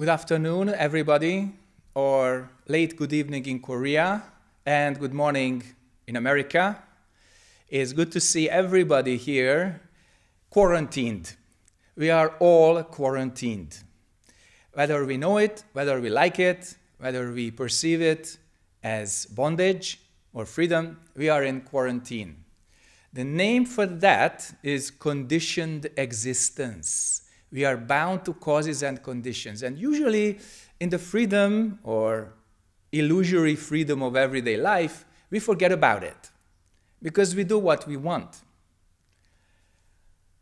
Good afternoon, everybody, or late good evening in Korea, and good morning in America. It's good to see everybody here quarantined. We are all quarantined. Whether we know it, whether we like it, whether we perceive it as bondage or freedom, we are in quarantine. The name for that is conditioned existence we are bound to causes and conditions. And usually, in the freedom or illusory freedom of everyday life, we forget about it because we do what we want.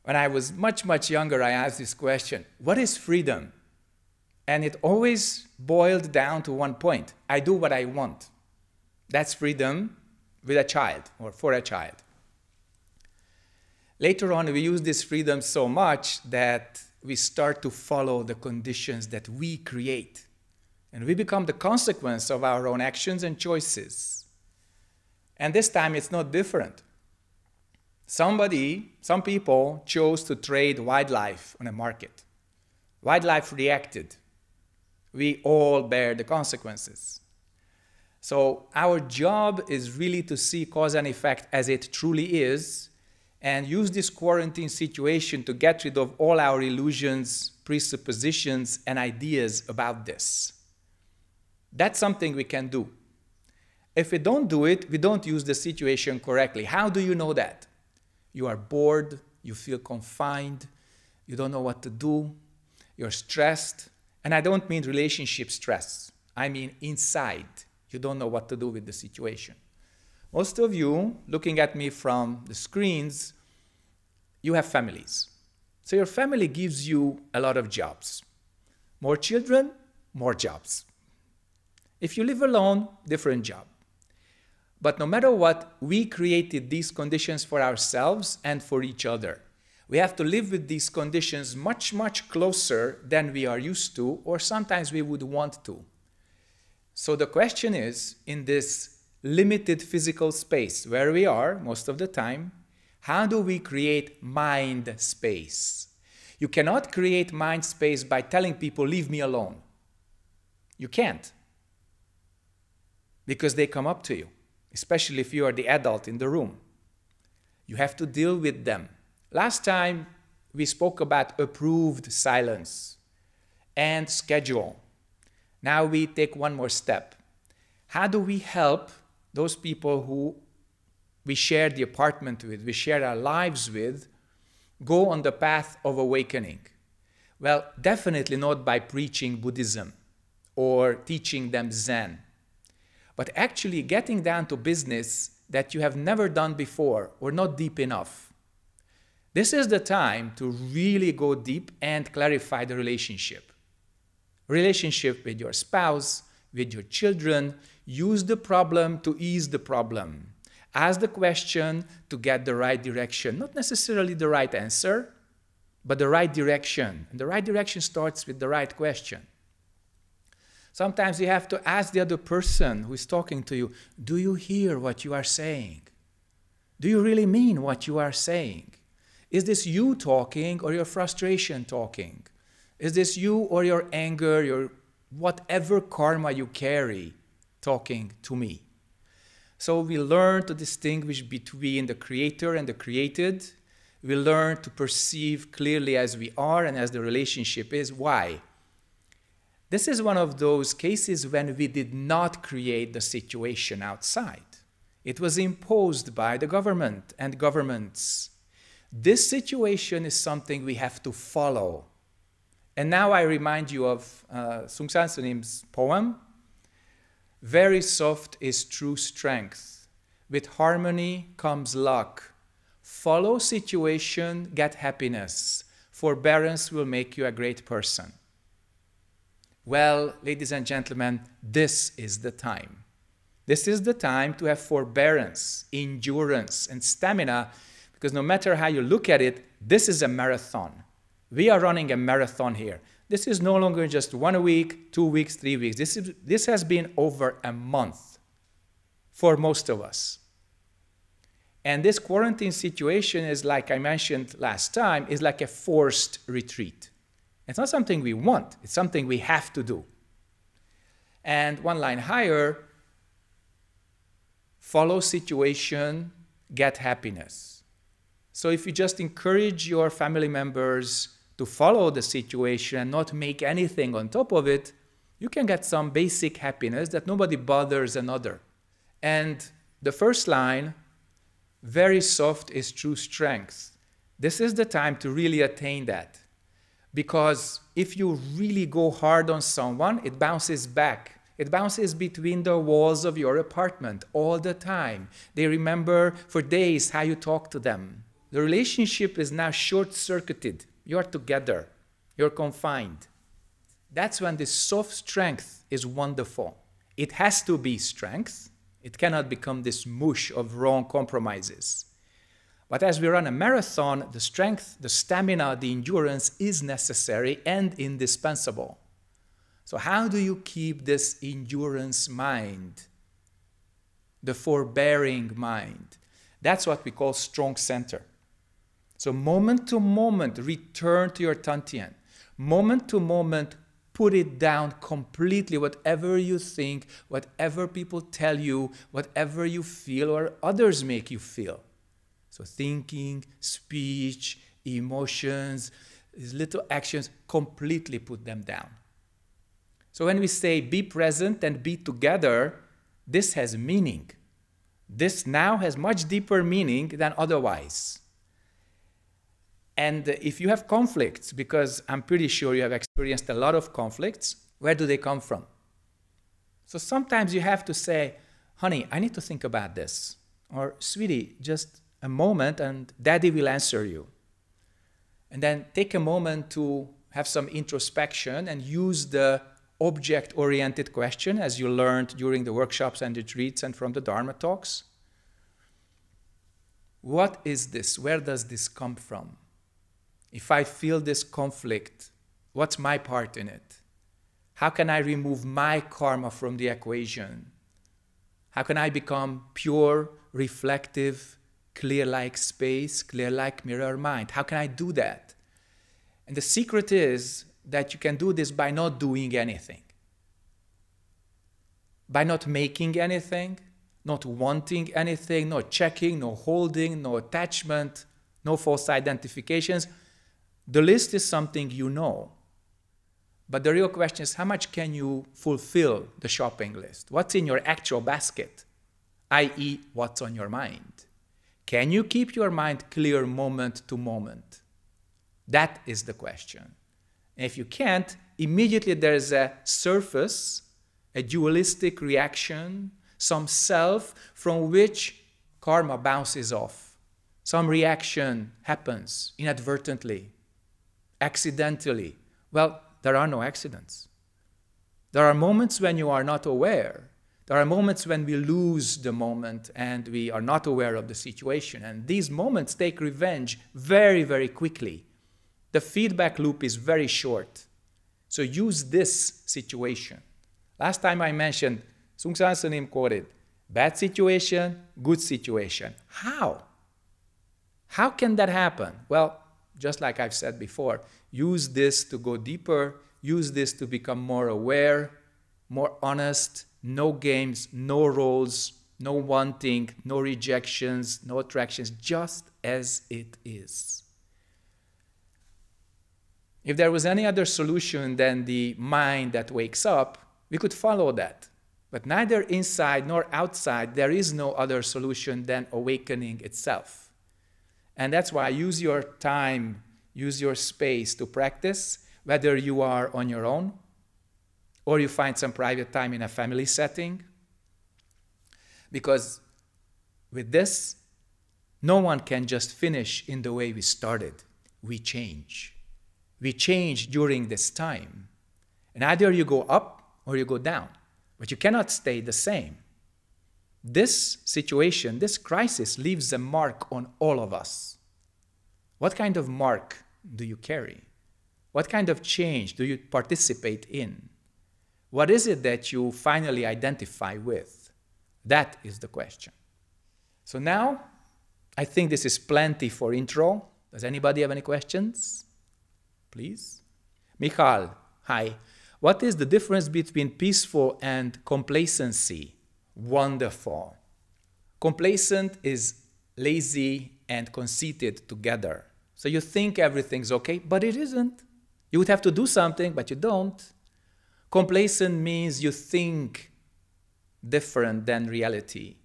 When I was much, much younger, I asked this question What is freedom? And it always boiled down to one point I do what I want. That's freedom with a child or for a child. Later on, we use this freedom so much that we start to follow the conditions that we create. And we become the consequence of our own actions and choices. And this time it's not different. Somebody, some people chose to trade wildlife on a market. Wildlife reacted. We all bear the consequences. So our job is really to see cause and effect as it truly is and use this quarantine situation to get rid of all our illusions, presuppositions, and ideas about this. That's something we can do. If we don't do it, we don't use the situation correctly. How do you know that? You are bored, you feel confined, you don't know what to do, you're stressed. And I don't mean relationship stress, I mean inside. You don't know what to do with the situation. Most of you, looking at me from the screens, you have families. So your family gives you a lot of jobs. More children, more jobs. If you live alone, different job. But no matter what, we created these conditions for ourselves and for each other. We have to live with these conditions much, much closer than we are used to, or sometimes we would want to. So the question is in this limited physical space where we are most of the time, how do we create mind space? You cannot create mind space by telling people, leave me alone. You can't. Because they come up to you, especially if you are the adult in the room. You have to deal with them. Last time we spoke about approved silence and schedule. Now we take one more step. How do we help those people who we share the apartment with, we share our lives with, go on the path of awakening? Well, definitely not by preaching Buddhism or teaching them Zen, but actually getting down to business that you have never done before or not deep enough. This is the time to really go deep and clarify the relationship. Relationship with your spouse, with your children, use the problem to ease the problem. Ask the question to get the right direction, not necessarily the right answer, but the right direction. And the right direction starts with the right question. Sometimes you have to ask the other person who is talking to you, Do you hear what you are saying? Do you really mean what you are saying? Is this you talking or your frustration talking? Is this you or your anger, your whatever karma you carry talking to me. So we learn to distinguish between the creator and the created. We learn to perceive clearly as we are and as the relationship is. Why? This is one of those cases when we did not create the situation outside. It was imposed by the government and governments. This situation is something we have to follow. And now I remind you of uh, Seung Sahn Sunim's poem, very soft is true strength. With harmony comes luck. Follow situation, get happiness. Forbearance will make you a great person. Well, ladies and gentlemen, this is the time. This is the time to have forbearance, endurance, and stamina, because no matter how you look at it, this is a marathon. We are running a marathon here. This is no longer just one week, two weeks, three weeks. This, is, this has been over a month for most of us. And this quarantine situation is, like I mentioned last time, is like a forced retreat. It's not something we want, it's something we have to do. And one line higher, follow situation, get happiness. So if you just encourage your family members to follow the situation and not make anything on top of it, you can get some basic happiness that nobody bothers another. And the first line, very soft is true strength. This is the time to really attain that. Because if you really go hard on someone, it bounces back. It bounces between the walls of your apartment all the time. They remember for days how you talk to them. The relationship is now short circuited. You're together, you're confined. That's when this soft strength is wonderful. It has to be strength, it cannot become this mush of wrong compromises. But as we run a marathon, the strength, the stamina, the endurance is necessary and indispensable. So, how do you keep this endurance mind? The forbearing mind. That's what we call strong center. So, moment to moment, return to your Tantien. Moment to moment, put it down completely, whatever you think, whatever people tell you, whatever you feel or others make you feel. So, thinking, speech, emotions, these little actions, completely put them down. So, when we say be present and be together, this has meaning. This now has much deeper meaning than otherwise. And if you have conflicts, because I'm pretty sure you have experienced a lot of conflicts, where do they come from? So sometimes you have to say, honey, I need to think about this. Or, sweetie, just a moment and daddy will answer you. And then take a moment to have some introspection and use the object oriented question as you learned during the workshops and retreats and from the Dharma talks. What is this? Where does this come from? If I feel this conflict, what's my part in it? How can I remove my karma from the equation? How can I become pure, reflective, clear like space, clear like mirror mind? How can I do that? And the secret is that you can do this by not doing anything, by not making anything, not wanting anything, no checking, no holding, no attachment, no false identifications the list is something you know. But the real question is how much can you fulfill the shopping list? What's in your actual basket? i.e., what's on your mind? Can you keep your mind clear moment to moment? That is the question. And if you can't, immediately there's a surface, a dualistic reaction, some self from which karma bounces off. Some reaction happens inadvertently accidentally. Well, there are no accidents. There are moments when you are not aware. There are moments when we lose the moment and we are not aware of the situation. And these moments take revenge very, very quickly. The feedback loop is very short. So use this situation. Last time I mentioned, Seung Sahn Sunim quoted, bad situation, good situation. How? How can that happen? Well, just like I've said before, use this to go deeper, use this to become more aware, more honest, no games, no roles, no wanting, no rejections, no attractions, just as it is. If there was any other solution than the mind that wakes up, we could follow that. But neither inside nor outside, there is no other solution than awakening itself. And that's why use your time, use your space to practice, whether you are on your own or you find some private time in a family setting. Because with this, no one can just finish in the way we started. We change. We change during this time. And either you go up or you go down, but you cannot stay the same. This situation, this crisis leaves a mark on all of us. What kind of mark do you carry? What kind of change do you participate in? What is it that you finally identify with? That is the question. So now, I think this is plenty for intro. Does anybody have any questions? Please. Michal, hi. What is the difference between peaceful and complacency? Wonderful. Complacent is lazy and conceited together. So you think everything's okay, but it isn't. You would have to do something, but you don't. Complacent means you think different than reality,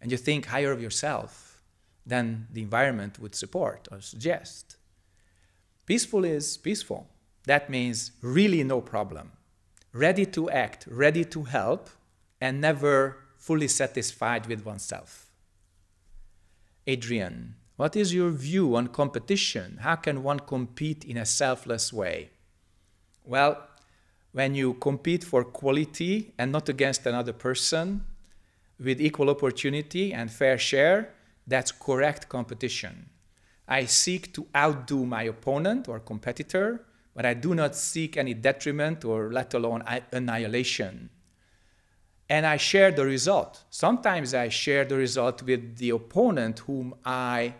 and you think higher of yourself than the environment would support or suggest. Peaceful is peaceful. That means really no problem. Ready to act, ready to help, and never fully satisfied with oneself. Adrian, what is your view on competition? How can one compete in a selfless way? Well, when you compete for quality and not against another person with equal opportunity and fair share, that's correct competition. I seek to outdo my opponent or competitor, but I do not seek any detriment or let alone annihilation. And I share the result. Sometimes I share the result with the opponent whom I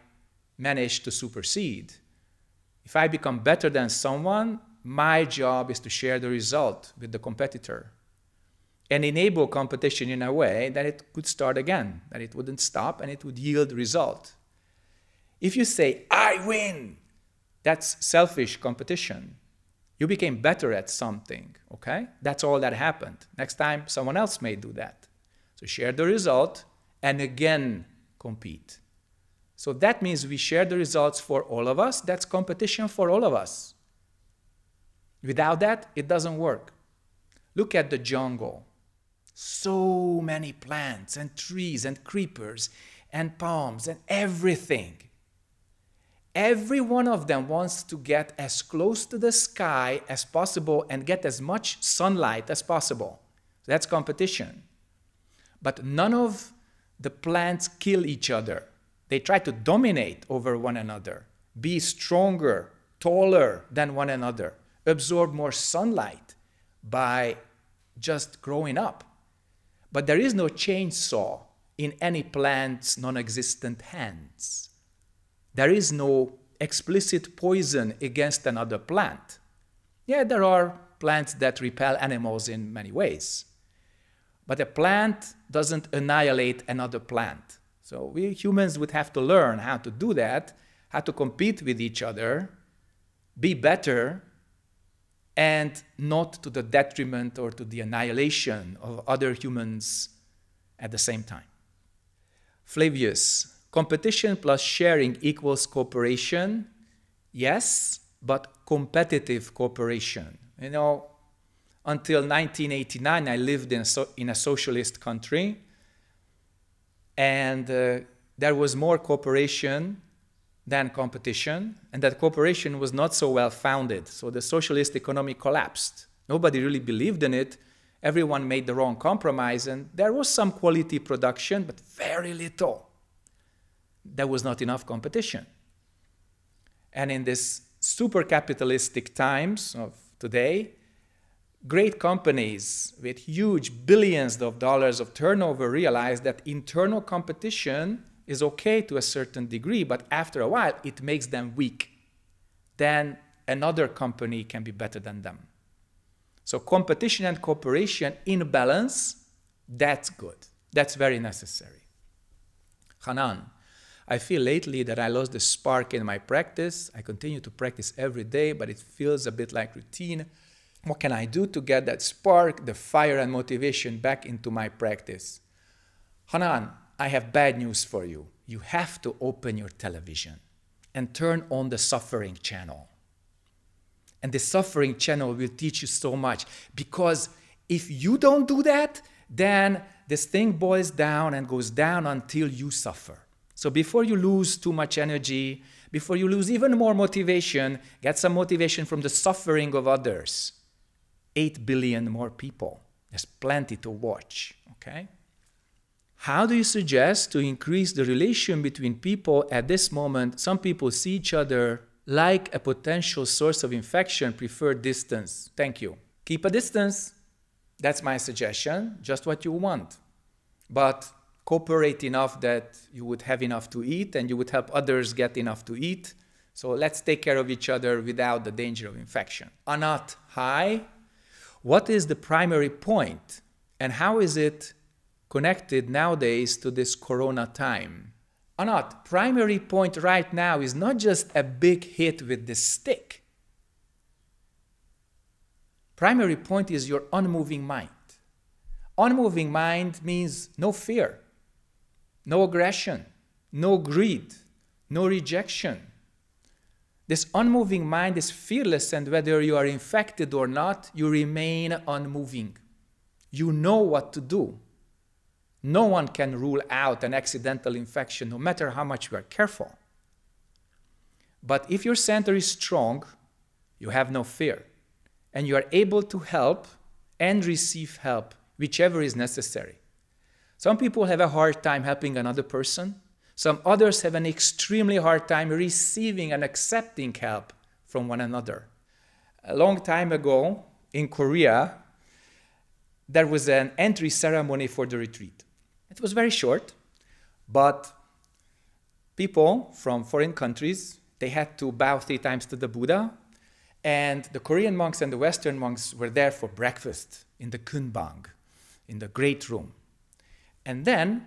manage to supersede. If I become better than someone, my job is to share the result with the competitor and enable competition in a way that it could start again, that it wouldn't stop and it would yield result. If you say, I win, that's selfish competition. You became better at something, okay? That's all that happened. Next time, someone else may do that. So share the result and again compete. So that means we share the results for all of us. That's competition for all of us. Without that, it doesn't work. Look at the jungle. So many plants and trees and creepers and palms and everything. Every one of them wants to get as close to the sky as possible and get as much sunlight as possible. That's competition. But none of the plants kill each other. They try to dominate over one another, be stronger, taller than one another, absorb more sunlight by just growing up. But there is no chainsaw in any plant's non existent hands. There is no explicit poison against another plant. Yeah, there are plants that repel animals in many ways. But a plant doesn't annihilate another plant. So we humans would have to learn how to do that, how to compete with each other, be better, and not to the detriment or to the annihilation of other humans at the same time. Flavius, Competition plus sharing equals cooperation. Yes, but competitive cooperation. You know, until 1989, I lived in a, so, in a socialist country, and uh, there was more cooperation than competition, and that cooperation was not so well founded. So the socialist economy collapsed. Nobody really believed in it. Everyone made the wrong compromise, and there was some quality production, but very little there was not enough competition. And in this super capitalistic times of today, great companies with huge billions of dollars of turnover realize that internal competition is okay to a certain degree, but after a while it makes them weak. Then another company can be better than them. So competition and cooperation in balance, that's good. That's very necessary. Hanan, I feel lately that I lost the spark in my practice. I continue to practice every day, but it feels a bit like routine. What can I do to get that spark, the fire, and motivation back into my practice? Hanan, I have bad news for you. You have to open your television and turn on the suffering channel. And the suffering channel will teach you so much because if you don't do that, then this thing boils down and goes down until you suffer. So before you lose too much energy, before you lose even more motivation, get some motivation from the suffering of others. 8 billion more people. There's plenty to watch, okay? How do you suggest to increase the relation between people at this moment? Some people see each other like a potential source of infection, prefer distance. Thank you. Keep a distance. That's my suggestion, just what you want. But cooperate enough that you would have enough to eat and you would help others get enough to eat So let's take care of each other without the danger of infection. Anat hi. What is the primary point and how is it connected nowadays to this corona time? Anat, primary point right now is not just a big hit with the stick. Primary point is your unmoving mind. Unmoving mind means no fear, no aggression, no greed, no rejection. This unmoving mind is fearless, and whether you are infected or not, you remain unmoving. You know what to do. No one can rule out an accidental infection, no matter how much you are careful. But if your center is strong, you have no fear, and you are able to help and receive help, whichever is necessary. Some people have a hard time helping another person, some others have an extremely hard time receiving and accepting help from one another. A long time ago in Korea, there was an entry ceremony for the retreat. It was very short, but people from foreign countries, they had to bow three times to the Buddha, and the Korean monks and the Western monks were there for breakfast in the Kunbang, in the great room. And then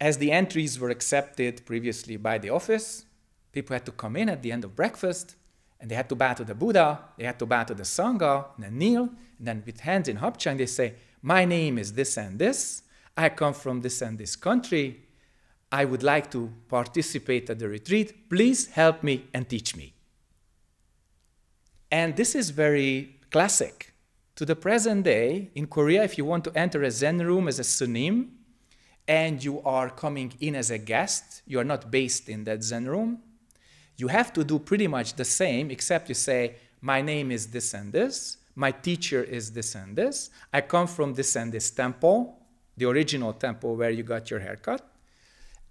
as the entries were accepted previously by the office, people had to come in at the end of breakfast and they had to bow to the Buddha, they had to bow to the Sangha, and then kneel, and then with hands in Hapchang, they say, My name is this and this, I come from this and this country, I would like to participate at the retreat, please help me and teach me. And this is very classic. To the present day, in Korea, if you want to enter a Zen room as a sunim, and you are coming in as a guest, you are not based in that Zen room, you have to do pretty much the same, except you say, My name is this and this, my teacher is this and this, I come from this and this temple, the original temple where you got your haircut,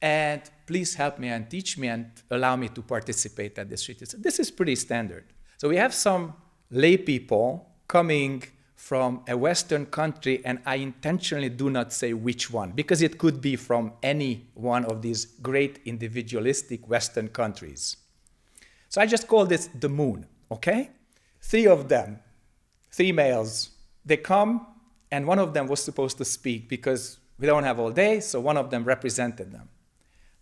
and please help me and teach me and allow me to participate at this retreat. This is pretty standard. So we have some lay people coming from a Western country, and I intentionally do not say which one, because it could be from any one of these great individualistic Western countries. So I just call this the moon, okay? Three of them, three males, they come, and one of them was supposed to speak because we don't have all day, so one of them represented them.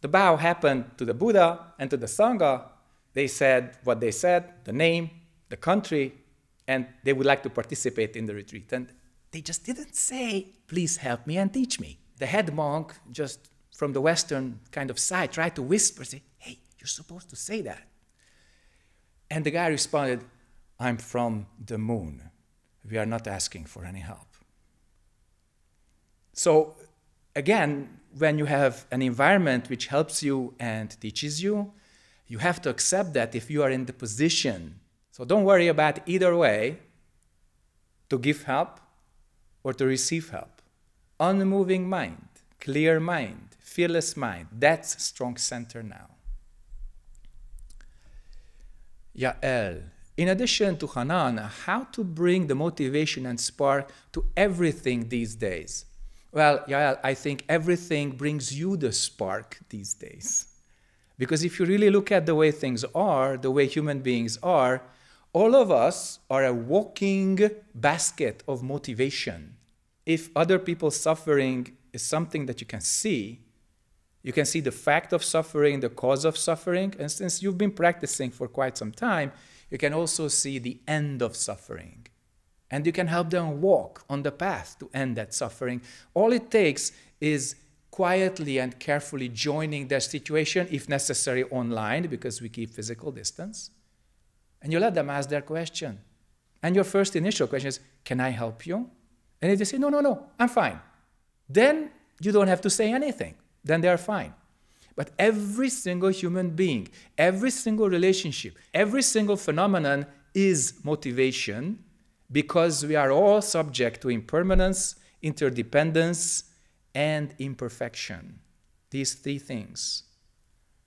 The bow happened to the Buddha and to the Sangha. They said what they said, the name, the country, and they would like to participate in the retreat. And they just didn't say, please help me and teach me. The head monk, just from the Western kind of side, tried to whisper, say, hey, you're supposed to say that. And the guy responded, I'm from the moon. We are not asking for any help. So, again, when you have an environment which helps you and teaches you, you have to accept that if you are in the position so don't worry about either way to give help or to receive help. Unmoving mind, clear mind, fearless mind, that's strong center now. Yael, in addition to Hanan, how to bring the motivation and spark to everything these days? Well, Yael, I think everything brings you the spark these days. Because if you really look at the way things are, the way human beings are, all of us are a walking basket of motivation. If other people's suffering is something that you can see, you can see the fact of suffering, the cause of suffering, and since you've been practicing for quite some time, you can also see the end of suffering. And you can help them walk on the path to end that suffering. All it takes is quietly and carefully joining their situation, if necessary, online, because we keep physical distance and you let them ask their question. And your first initial question is, Can I help you? And if they say, No, no, no, I'm fine, then you don't have to say anything. Then they are fine. But every single human being, every single relationship, every single phenomenon is motivation because we are all subject to impermanence, interdependence, and imperfection. These three things.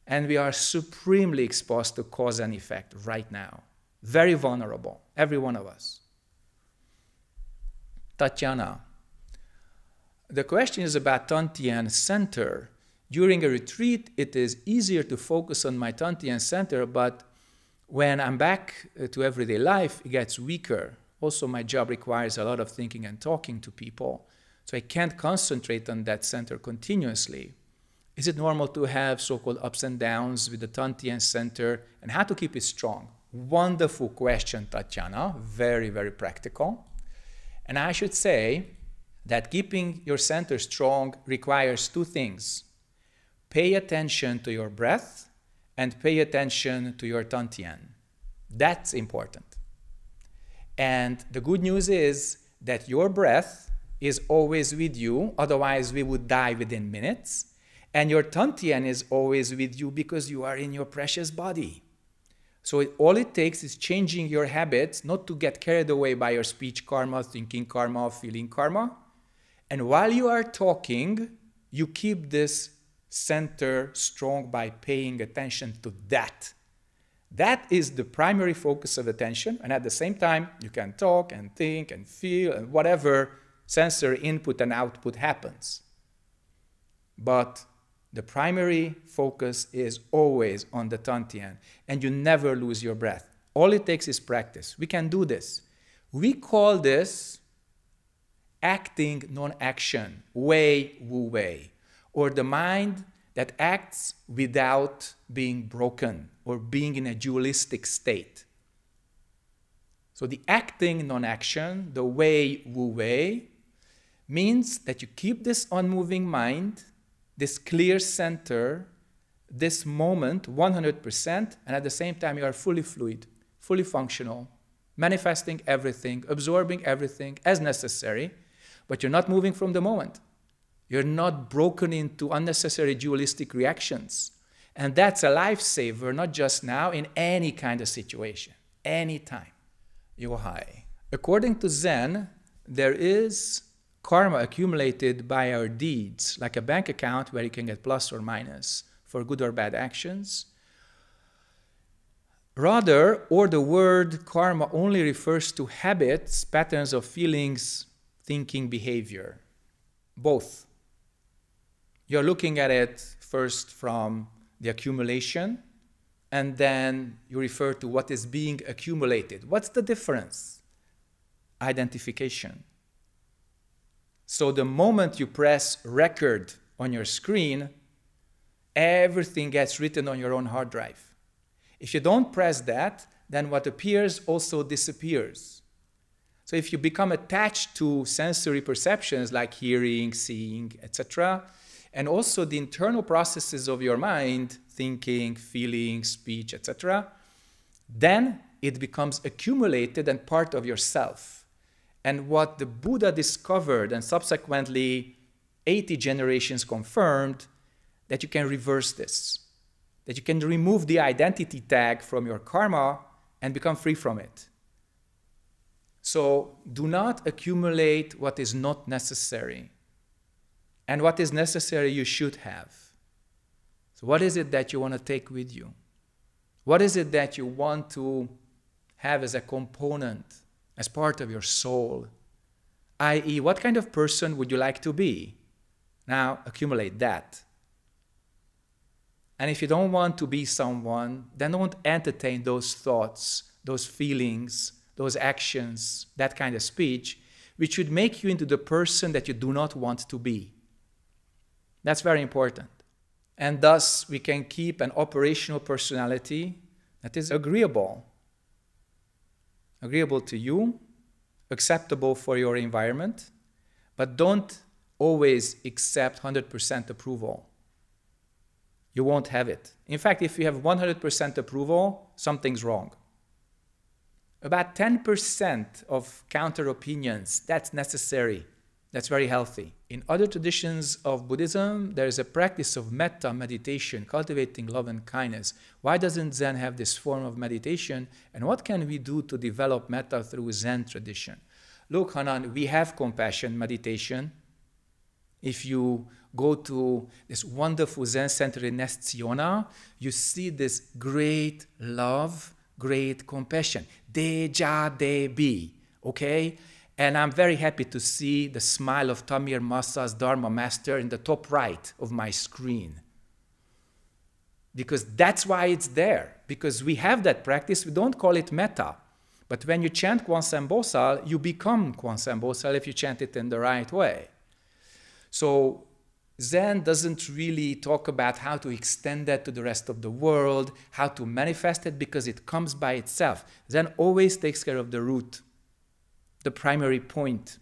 And we are supremely exposed to cause and effect right now. Very vulnerable, every one of us. Tatiana, the question is about Tantien Center During a retreat, it is easier to focus on my Tantien center, but when I'm back uh, to everyday life, it gets weaker. Also, my job requires a lot of thinking and talking to people, so I can't concentrate on that center continuously. Is it normal to have so-called ups and downs with the Tantien center, and how to keep it strong? Wonderful question, Tatiana. Very, very practical. And I should say that keeping your center strong requires two things pay attention to your breath and pay attention to your Tantien. That's important. And the good news is that your breath is always with you, otherwise, we would die within minutes. And your Tantien is always with you because you are in your precious body. So it, all it takes is changing your habits, not to get carried away by your speech karma, thinking karma, feeling karma. And while you are talking, you keep this center strong by paying attention to that. That is the primary focus of attention. And at the same time, you can talk and think and feel and whatever sensory input and output happens. But the primary focus is always on the Tantien, and you never lose your breath. All it takes is practice. We can do this. We call this acting non action, Wei Wu Wei, or the mind that acts without being broken or being in a dualistic state. So the acting non action, the Wei Wu Wei, means that you keep this unmoving mind this clear center, this moment 100%, and at the same time you are fully fluid, fully functional, manifesting everything, absorbing everything as necessary, but you're not moving from the moment. You're not broken into unnecessary dualistic reactions. And that's a lifesaver, not just now, in any kind of situation, anytime. Yohai. According to Zen, there is karma accumulated by our deeds, like a bank account where you can get plus or minus for good or bad actions. Rather, or the word karma only refers to habits, patterns of feelings, thinking, behavior. Both. You're looking at it first from the accumulation, and then you refer to what is being accumulated. What's the difference? Identification. So the moment you press record on your screen, everything gets written on your own hard drive. If you don't press that, then what appears also disappears. So if you become attached to sensory perceptions like hearing, seeing, etc., and also the internal processes of your mind, thinking, feeling, speech, etc., then it becomes accumulated and part of yourself. And what the Buddha discovered and subsequently 80 generations confirmed that you can reverse this, that you can remove the identity tag from your karma and become free from it. So do not accumulate what is not necessary. And what is necessary, you should have. So, what is it that you want to take with you? What is it that you want to have as a component as part of your soul, i.e., what kind of person would you like to be? Now, accumulate that. And if you don't want to be someone, then don't entertain those thoughts, those feelings, those actions, that kind of speech, which would make you into the person that you do not want to be. That's very important. And thus, we can keep an operational personality that is agreeable agreeable to you, acceptable for your environment, but don't always accept 100% approval. You won't have it. In fact, if you have 100% approval, something's wrong. About 10% of counter opinions, that's necessary that's very healthy. In other traditions of Buddhism, there is a practice of metta meditation, cultivating love and kindness. Why doesn't Zen have this form of meditation? And what can we do to develop metta through Zen tradition? Look, Hanan, we have compassion meditation. If you go to this wonderful Zen center in Ness Ziona, you see this great love, great compassion. Dae Ja Dae Bi, okay? And I'm very happy to see the smile of Tamir Massa's Dharma Master in the top right of my screen. Because that's why it's there. Because we have that practice, we don't call it metta. But when you chant Kwanseum Bosal, you become Kwanseum Bosal if you chant it in the right way. So Zen doesn't really talk about how to extend that to the rest of the world, how to manifest it, because it comes by itself. Zen always takes care of the root, the primary point.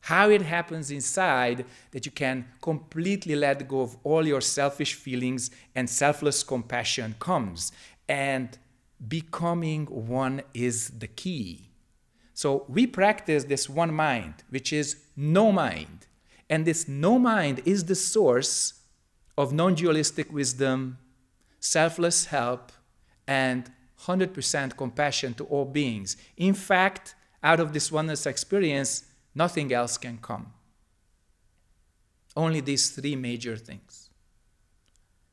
How it happens inside that you can completely let go of all your selfish feelings and selfless compassion comes. And becoming one is the key. So we practice this one mind, which is no mind. And this no mind is the source of non dualistic wisdom, selfless help, and 100% compassion to all beings. In fact, out of this oneness experience, nothing else can come. Only these three major things.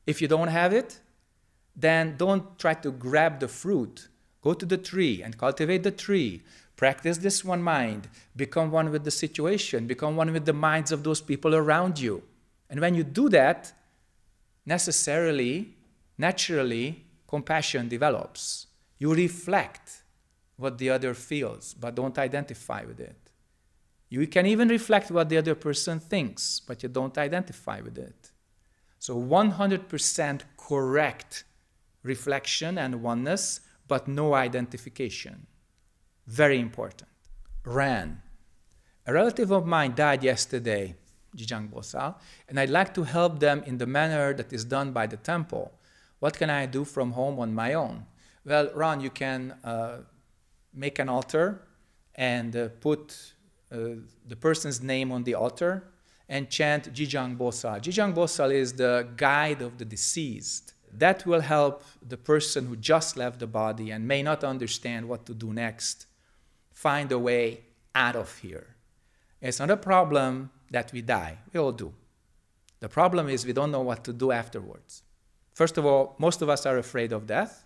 If you don't have it, then don't try to grab the fruit. Go to the tree and cultivate the tree. Practice this one mind. Become one with the situation. Become one with the minds of those people around you. And when you do that, necessarily, naturally, compassion develops. You reflect what the other feels, but don't identify with it. You can even reflect what the other person thinks, but you don't identify with it. So 100% correct reflection and oneness, but no identification. Very important. Ran. A relative of mine died yesterday, Jijang Bosal, and I'd like to help them in the manner that is done by the temple. What can I do from home on my own? Well, Ran, you can uh, make an altar and uh, put uh, the person's name on the altar and chant Jijang Bosal. Jijang Bosal is the guide of the deceased that will help the person who just left the body and may not understand what to do next find a way out of here. It's not a problem that we die, we all do. The problem is we don't know what to do afterwards. First of all, most of us are afraid of death.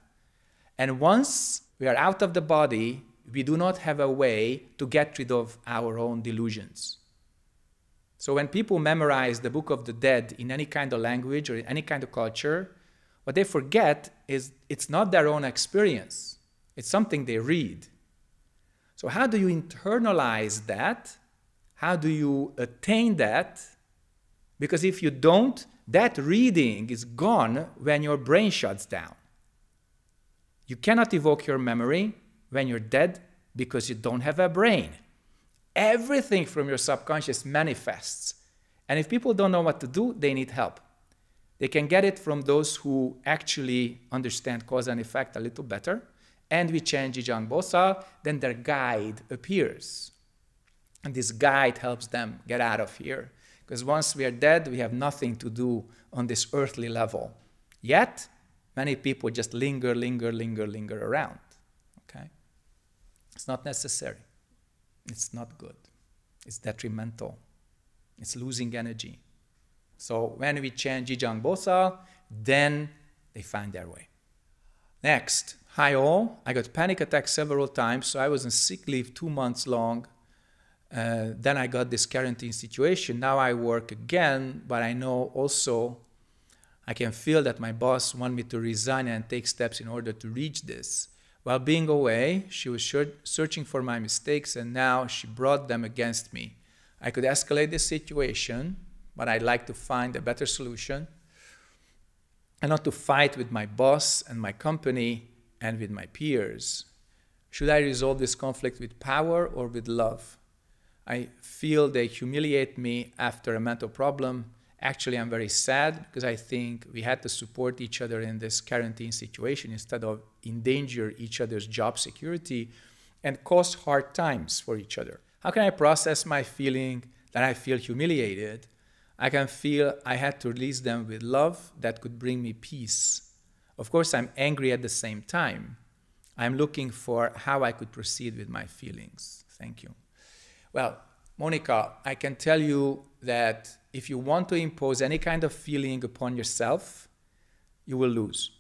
And once we are out of the body, we do not have a way to get rid of our own delusions. So when people memorize the Book of the Dead in any kind of language or in any kind of culture, what they forget is it's not their own experience, it's something they read. So, how do you internalize that? How do you attain that? Because if you don't, that reading is gone when your brain shuts down. You cannot evoke your memory when you're dead because you don't have a brain. Everything from your subconscious manifests. And if people don't know what to do, they need help. They can get it from those who actually understand cause and effect a little better. And we change Jijang Bosal, then their guide appears. And this guide helps them get out of here. Because once we are dead, we have nothing to do on this earthly level. Yet, many people just linger, linger, linger, linger around. Okay? It's not necessary. It's not good. It's detrimental. It's losing energy. So when we change Jijang Bosal, then they find their way. Next, hi all. I got panic attacks several times, so I was in sick leave two months long. Uh, then I got this quarantine situation. Now I work again, but I know also I can feel that my boss want me to resign and take steps in order to reach this. While being away, she was searching for my mistakes, and now she brought them against me. I could escalate the situation, but I'd like to find a better solution and not to fight with my boss and my company and with my peers. Should I resolve this conflict with power or with love? I feel they humiliate me after a mental problem. Actually, I'm very sad because I think we had to support each other in this quarantine situation instead of endanger each other's job security and cause hard times for each other. How can I process my feeling that I feel humiliated I can feel I had to release them with love that could bring me peace. Of course, I'm angry at the same time. I'm looking for how I could proceed with my feelings. Thank you. Well, Monica, I can tell you that if you want to impose any kind of feeling upon yourself, you will lose.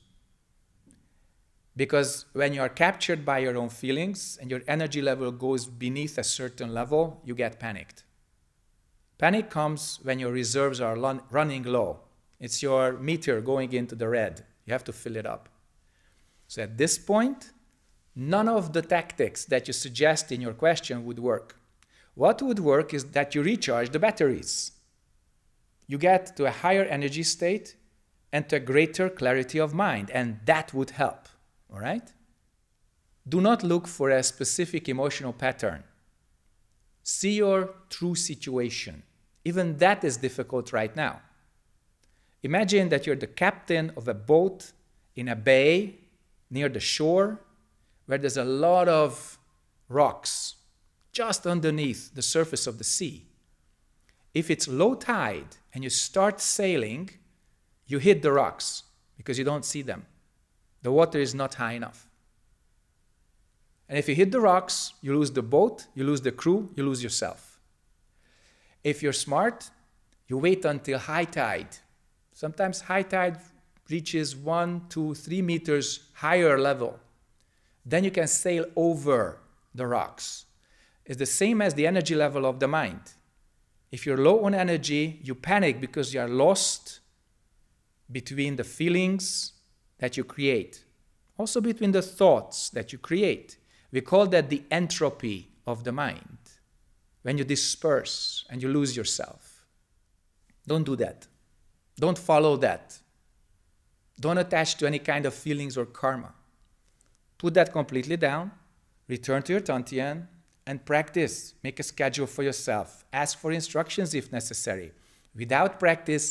Because when you are captured by your own feelings and your energy level goes beneath a certain level, you get panicked. Panic comes when your reserves are running low. It's your meter going into the red. You have to fill it up. So at this point, none of the tactics that you suggest in your question would work. What would work is that you recharge the batteries. You get to a higher energy state and to a greater clarity of mind, and that would help. All right? Do not look for a specific emotional pattern. See your true situation. Even that is difficult right now. Imagine that you're the captain of a boat in a bay near the shore where there's a lot of rocks just underneath the surface of the sea. If it's low tide and you start sailing, you hit the rocks because you don't see them. The water is not high enough. And if you hit the rocks, you lose the boat, you lose the crew, you lose yourself. If you're smart, you wait until high tide. Sometimes high tide reaches one, two, three meters higher level. Then you can sail over the rocks. It's the same as the energy level of the mind. If you're low on energy, you panic because you are lost between the feelings that you create, also between the thoughts that you create. We call that the entropy of the mind, when you disperse and you lose yourself. Don't do that. Don't follow that. Don't attach to any kind of feelings or karma. Put that completely down, return to your Tantien, and practice. Make a schedule for yourself. Ask for instructions if necessary. Without practice,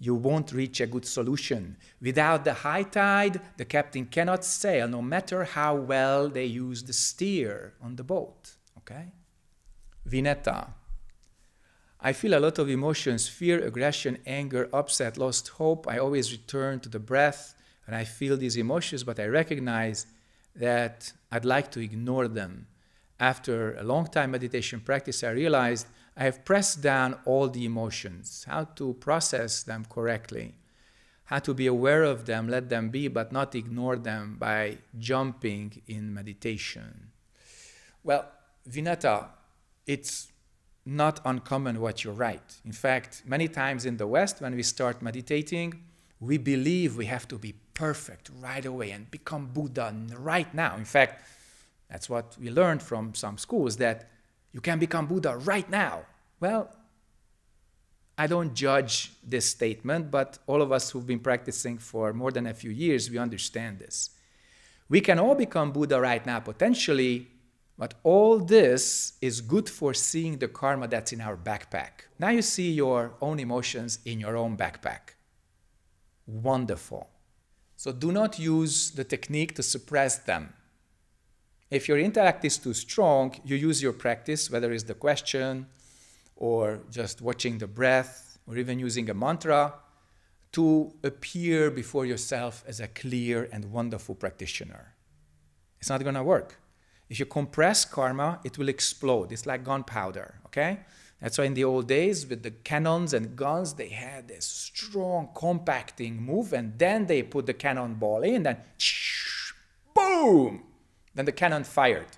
you won't reach a good solution. Without the high tide, the captain cannot sail, no matter how well they use the steer on the boat. Okay? Vineta. I feel a lot of emotions fear, aggression, anger, upset, lost hope. I always return to the breath and I feel these emotions, but I recognize that I'd like to ignore them. After a long time meditation practice, I realized I have pressed down all the emotions, how to process them correctly, how to be aware of them, let them be, but not ignore them by jumping in meditation. Well, Vinata, it's not uncommon what you write. In fact, many times in the West, when we start meditating, we believe we have to be perfect right away and become Buddha right now. In fact, that's what we learned from some schools that you can become Buddha right now. Well, I don't judge this statement, but all of us who've been practicing for more than a few years, we understand this. We can all become Buddha right now, potentially, but all this is good for seeing the karma that's in our backpack. Now you see your own emotions in your own backpack. Wonderful. So do not use the technique to suppress them. If your intellect is too strong, you use your practice, whether it's the question or just watching the breath or even using a mantra, to appear before yourself as a clear and wonderful practitioner. It's not going to work. If you compress karma, it will explode. It's like gunpowder, okay? That's why in the old days, with the cannons and guns, they had this strong compacting move, and then they put the cannonball in, and then boom, then the cannon fired.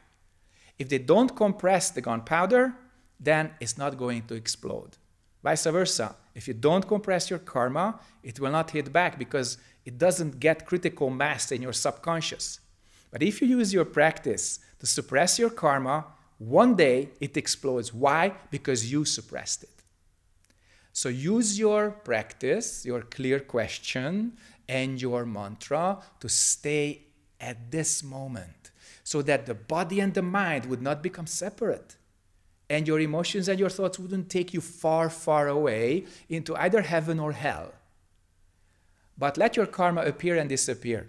If they don't compress the gunpowder, then it's not going to explode. Vice versa, if you don't compress your karma, it will not hit back because it doesn't get critical mass in your subconscious. But if you use your practice to suppress your karma, one day it explodes. Why? Because you suppressed it. So use your practice, your clear question, and your mantra to stay at this moment so that the body and the mind would not become separate. And your emotions and your thoughts wouldn't take you far, far away into either heaven or hell. But let your karma appear and disappear.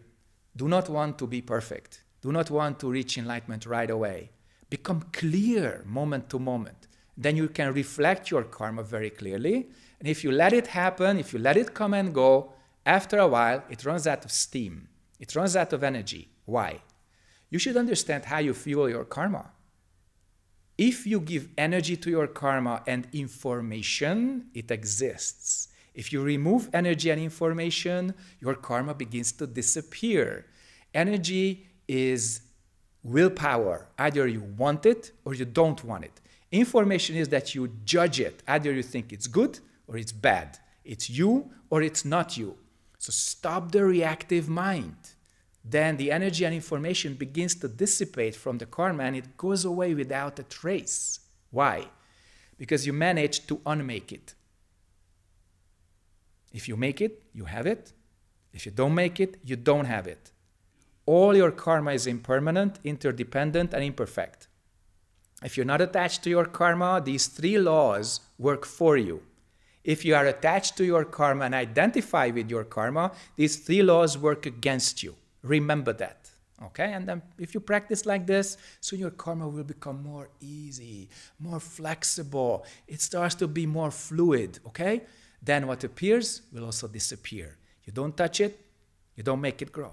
Do not want to be perfect. Do not want to reach enlightenment right away. Become clear moment to moment. Then you can reflect your karma very clearly. And if you let it happen, if you let it come and go, after a while, it runs out of steam. It runs out of energy. Why? You should understand how you fuel your karma. If you give energy to your karma and information, it exists. If you remove energy and information, your karma begins to disappear. Energy is willpower. Either you want it or you don't want it. Information is that you judge it. Either you think it's good or it's bad. It's you or it's not you. So stop the reactive mind. Then the energy and information begins to dissipate from the karma and it goes away without a trace. Why? Because you manage to unmake it. If you make it, you have it. If you don't make it, you don't have it. All your karma is impermanent, interdependent, and imperfect. If you're not attached to your karma, these three laws work for you. If you are attached to your karma and identify with your karma, these three laws work against you. Remember that. Okay? And then if you practice like this, soon your karma will become more easy, more flexible. It starts to be more fluid. Okay? Then what appears will also disappear. You don't touch it, you don't make it grow.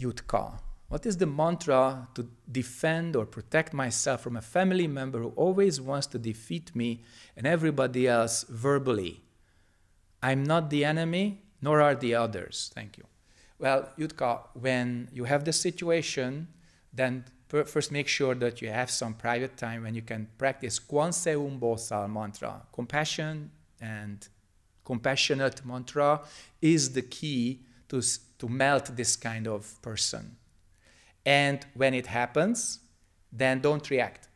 Yutka. What is the mantra to defend or protect myself from a family member who always wants to defeat me and everybody else verbally? I'm not the enemy, nor are the others. Thank you. Well, Yutka, when you have the situation, then first make sure that you have some private time when you can practice Kwanseum Bosal mantra. Compassion and compassionate mantra is the key to, to melt this kind of person. And when it happens, then don't react.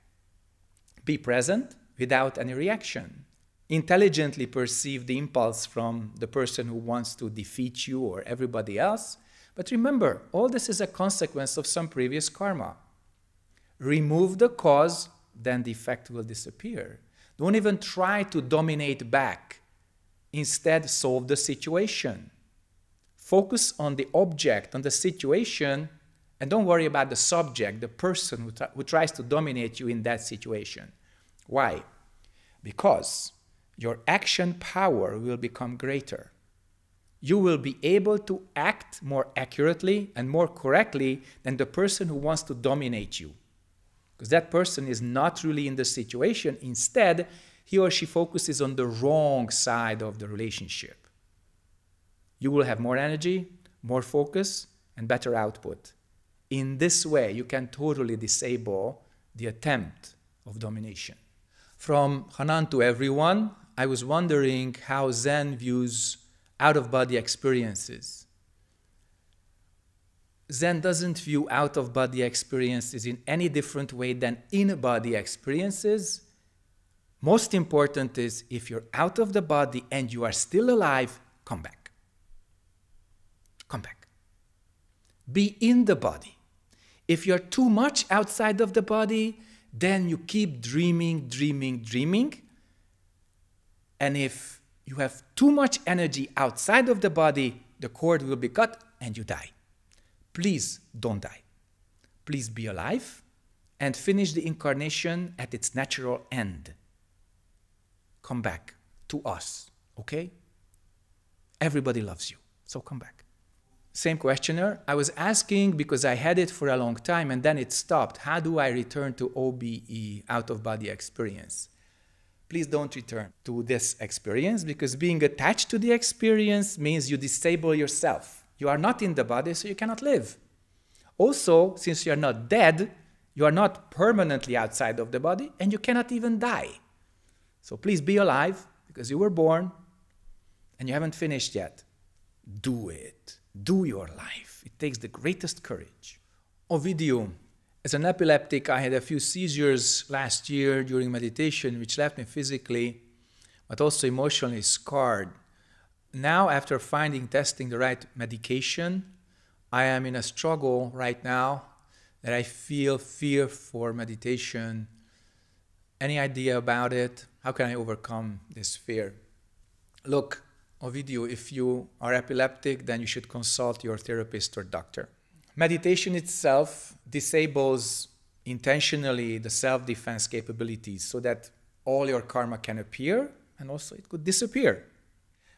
Be present without any reaction. Intelligently perceive the impulse from the person who wants to defeat you or everybody else. But remember, all this is a consequence of some previous karma. Remove the cause, then the effect will disappear. Don't even try to dominate back. Instead, solve the situation. Focus on the object, on the situation, and don't worry about the subject, the person who, who tries to dominate you in that situation. Why? Because your action power will become greater. You will be able to act more accurately and more correctly than the person who wants to dominate you. Because that person is not really in the situation. Instead, he or she focuses on the wrong side of the relationship. You will have more energy, more focus, and better output. In this way, you can totally disable the attempt of domination. From Hanan to everyone, I was wondering how Zen views out of body experiences. Zen doesn't view out of body experiences in any different way than in body experiences. Most important is if you're out of the body and you are still alive, come back. Come back. Be in the body. If you're too much outside of the body, then you keep dreaming, dreaming, dreaming. And if you have too much energy outside of the body, the cord will be cut and you die. Please don't die. Please be alive and finish the incarnation at its natural end. Come back to us, okay? Everybody loves you, so come back same questionnaire. I was asking because I had it for a long time and then it stopped. How do I return to OBE, out of body experience? Please don't return to this experience because being attached to the experience means you disable yourself. You are not in the body, so you cannot live. Also, since you are not dead, you are not permanently outside of the body and you cannot even die. So please be alive because you were born and you haven't finished yet. Do it do your life. It takes the greatest courage. Ovidio, as an epileptic, I had a few seizures last year during meditation, which left me physically, but also emotionally scarred. Now, after finding, testing the right medication, I am in a struggle right now that I feel fear for meditation. Any idea about it? How can I overcome this fear? Look, Ovidio, if you are epileptic, then you should consult your therapist or doctor. Meditation itself disables intentionally the self defense capabilities so that all your karma can appear and also it could disappear.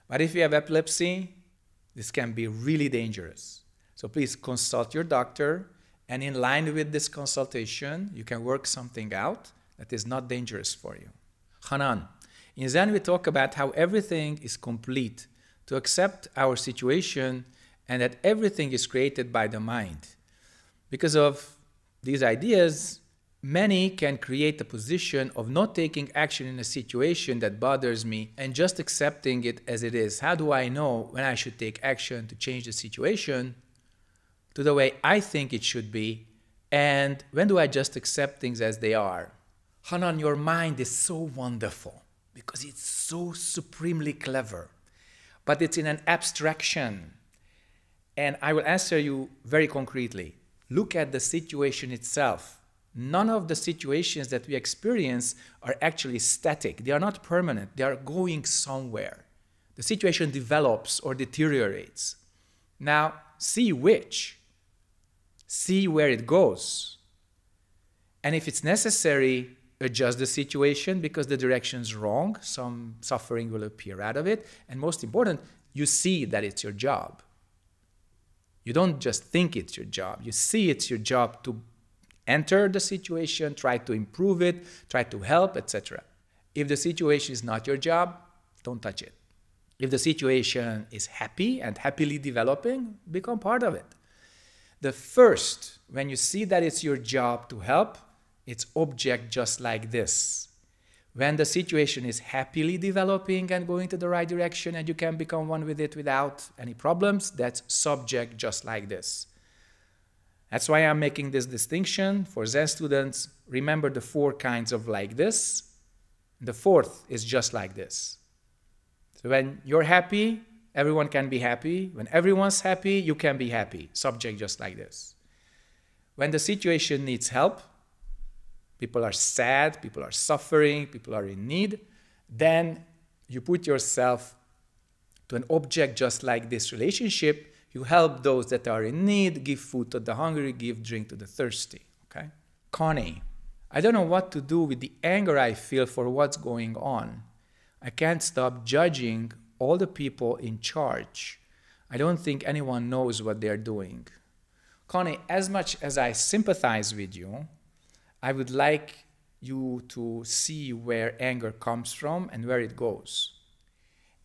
But if you have epilepsy, this can be really dangerous. So please consult your doctor, and in line with this consultation, you can work something out that is not dangerous for you. Hanan, in Zen, we talk about how everything is complete, to accept our situation, and that everything is created by the mind. Because of these ideas, many can create a position of not taking action in a situation that bothers me and just accepting it as it is. How do I know when I should take action to change the situation to the way I think it should be? And when do I just accept things as they are? Hanan, your mind is so wonderful because it's so supremely clever, but it's in an abstraction. And I will answer you very concretely. Look at the situation itself. None of the situations that we experience are actually static. They are not permanent. They are going somewhere. The situation develops or deteriorates. Now, see which. See where it goes. And if it's necessary, adjust the situation because the direction is wrong. Some suffering will appear out of it. And most important, you see that it's your job. You don't just think it's your job, you see it's your job to enter the situation, try to improve it, try to help, etc. If the situation is not your job, don't touch it. If the situation is happy and happily developing, become part of it. The first, when you see that it's your job to help, it's object just like this. When the situation is happily developing and going to the right direction and you can become one with it without any problems, that's subject just like this. That's why I'm making this distinction for Zen students. Remember the four kinds of like this. The fourth is just like this. So when you're happy, everyone can be happy. When everyone's happy, you can be happy. Subject just like this. When the situation needs help, people are sad, people are suffering, people are in need, then you put yourself to an object just like this relationship. You help those that are in need, give food to the hungry, give drink to the thirsty. Okay? Connie, I don't know what to do with the anger I feel for what's going on. I can't stop judging all the people in charge. I don't think anyone knows what they're doing. Connie, as much as I sympathize with you, I would like you to see where anger comes from and where it goes.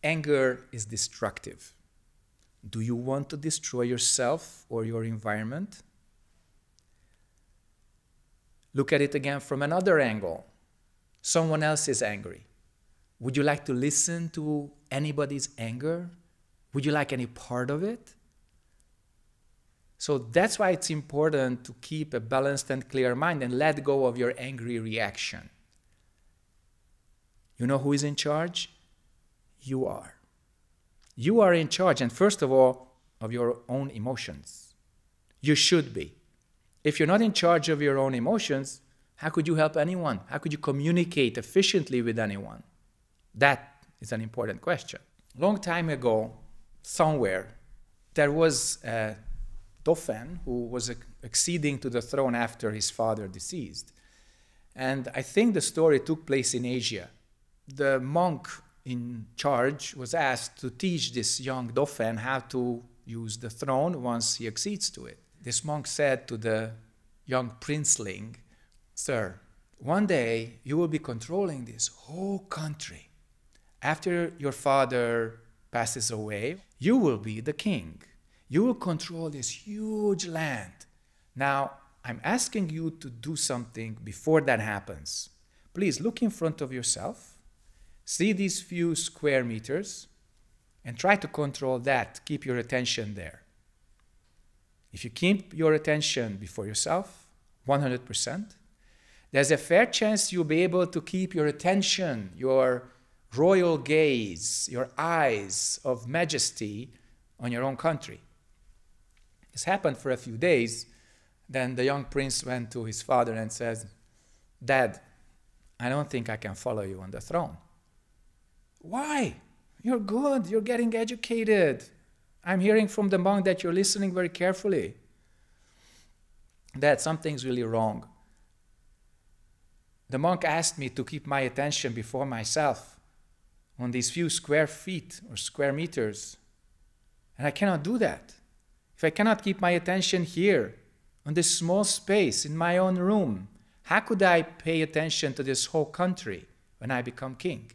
Anger is destructive. Do you want to destroy yourself or your environment? Look at it again from another angle. Someone else is angry. Would you like to listen to anybody's anger? Would you like any part of it? So that's why it's important to keep a balanced and clear mind and let go of your angry reaction. You know who is in charge? You are. You are in charge, and first of all, of your own emotions. You should be. If you're not in charge of your own emotions, how could you help anyone? How could you communicate efficiently with anyone? That is an important question. Long time ago, somewhere, there was a Dauphin, who was acceding to the throne after his father deceased. And I think the story took place in Asia. The monk in charge was asked to teach this young Dauphin how to use the throne once he accedes to it. This monk said to the young princeling, Sir, one day you will be controlling this whole country. After your father passes away, you will be the king. You will control this huge land. Now, I'm asking you to do something before that happens. Please look in front of yourself, see these few square meters, and try to control that. Keep your attention there. If you keep your attention before yourself, 100%, there's a fair chance you'll be able to keep your attention, your royal gaze, your eyes of majesty on your own country. This happened for a few days. Then the young prince went to his father and says, Dad, I don't think I can follow you on the throne. Why? You're good. You're getting educated. I'm hearing from the monk that you're listening very carefully. Dad, something's really wrong. The monk asked me to keep my attention before myself on these few square feet or square meters, and I cannot do that if I cannot keep my attention here, on this small space in my own room, how could I pay attention to this whole country when I become king?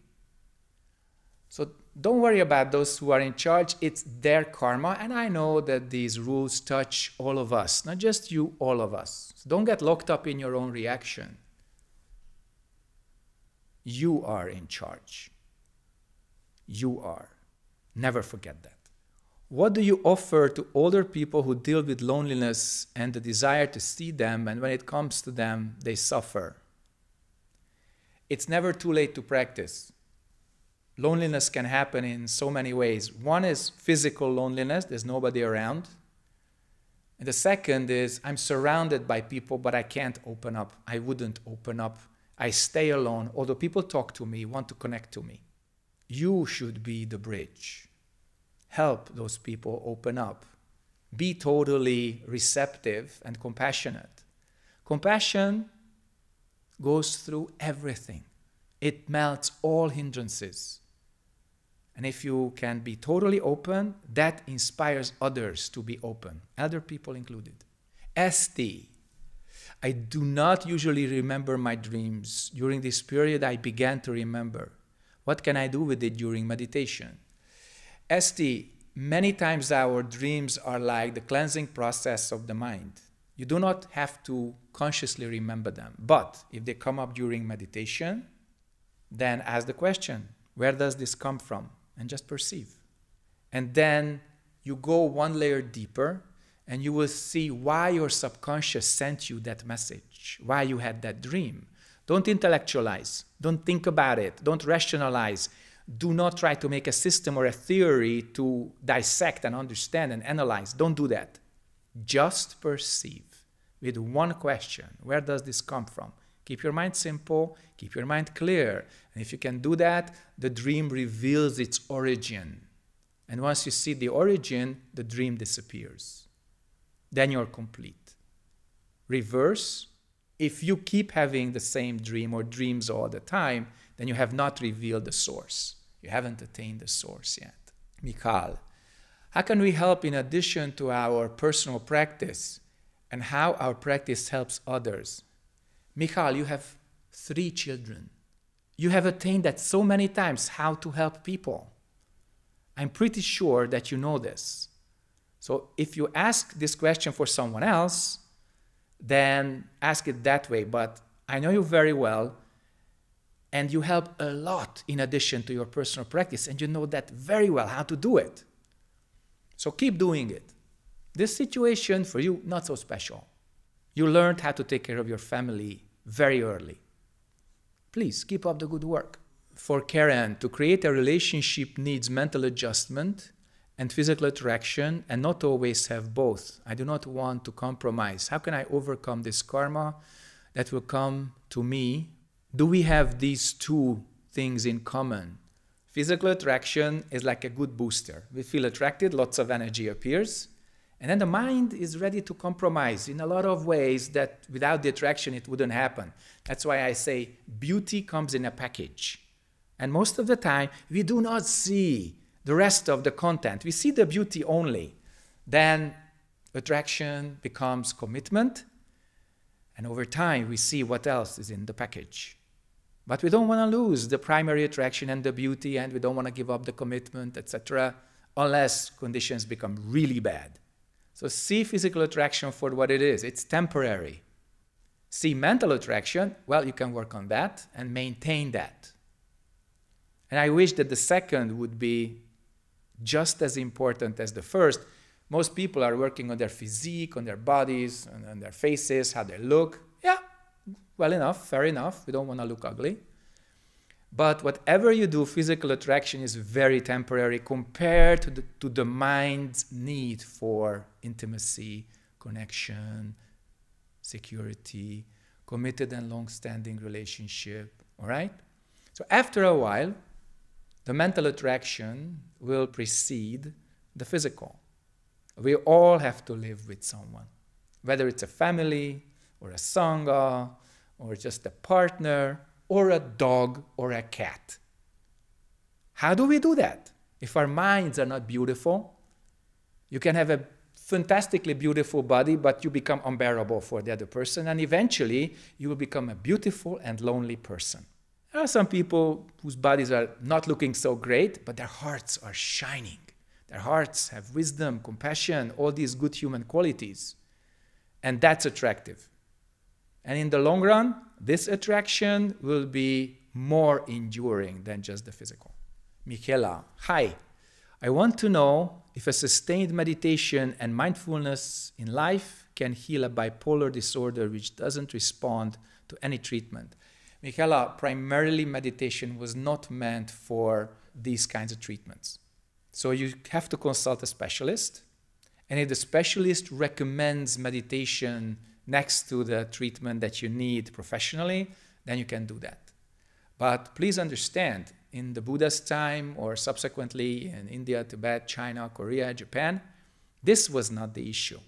So don't worry about those who are in charge. It's their karma. And I know that these rules touch all of us, not just you, all of us. So don't get locked up in your own reaction. You are in charge. You are. Never forget that. What do you offer to older people who deal with loneliness and the desire to see them, and when it comes to them, they suffer? It's never too late to practice. Loneliness can happen in so many ways. One is physical loneliness, there's nobody around. And the second is I'm surrounded by people, but I can't open up. I wouldn't open up. I stay alone, although people talk to me, want to connect to me. You should be the bridge help those people open up. Be totally receptive and compassionate. Compassion goes through everything, it melts all hindrances. And if you can be totally open, that inspires others to be open, other people included. ST. I do not usually remember my dreams. During this period, I began to remember. What can I do with it during meditation? ST, many times our dreams are like the cleansing process of the mind. You do not have to consciously remember them. But if they come up during meditation, then ask the question where does this come from? And just perceive. And then you go one layer deeper and you will see why your subconscious sent you that message, why you had that dream. Don't intellectualize, don't think about it, don't rationalize do not try to make a system or a theory to dissect and understand and analyze. Don't do that. Just perceive with one question where does this come from? Keep your mind simple, keep your mind clear. And if you can do that, the dream reveals its origin. And once you see the origin, the dream disappears. Then you're complete. Reverse, if you keep having the same dream or dreams all the time, then you have not revealed the source. You haven't attained the source yet. Mikhail, how can we help in addition to our personal practice and how our practice helps others? Mikhail, you have three children. You have attained that so many times how to help people. I'm pretty sure that you know this. So if you ask this question for someone else, then ask it that way. But I know you very well and you help a lot in addition to your personal practice and you know that very well how to do it. So keep doing it. This situation for you not so special. You learned how to take care of your family very early. Please keep up the good work. For karen to create a relationship needs mental adjustment and physical attraction and not always have both. I do not want to compromise. How can i overcome this karma that will come to me do we have these two things in common? Physical attraction is like a good booster. We feel attracted, lots of energy appears, and then the mind is ready to compromise in a lot of ways that without the attraction it wouldn't happen. That's why I say beauty comes in a package. And most of the time, we do not see the rest of the content. We see the beauty only. Then attraction becomes commitment, and over time, we see what else is in the package. But we don't want to lose the primary attraction and the beauty, and we don't want to give up the commitment, etc., unless conditions become really bad. So see physical attraction for what it is. It's temporary. See mental attraction, well, you can work on that and maintain that. And I wish that the second would be just as important as the first. Most people are working on their physique, on their bodies, on their faces, how they look. Well enough, fair enough. We don't want to look ugly. But whatever you do, physical attraction is very temporary compared to the, to the mind's need for intimacy, connection, security, committed and long standing relationship. All right? So after a while, the mental attraction will precede the physical. We all have to live with someone, whether it's a family or a sangha or just a partner or a dog or a cat. How do we do that? If our minds are not beautiful, you can have a fantastically beautiful body, but you become unbearable for the other person, and eventually you will become a beautiful and lonely person. There are some people whose bodies are not looking so great, but their hearts are shining. Their hearts have wisdom, compassion, all these good human qualities. And that's attractive. And in the long run, this attraction will be more enduring than just the physical. Michela, hi. I want to know if a sustained meditation and mindfulness in life can heal a bipolar disorder which doesn't respond to any treatment. Michaela, primarily meditation was not meant for these kinds of treatments. So you have to consult a specialist. And if the specialist recommends meditation next to the treatment that you need professionally, then you can do that. But please understand, in the Buddha's time or subsequently in India, Tibet, China, Korea, Japan, this was not the issue.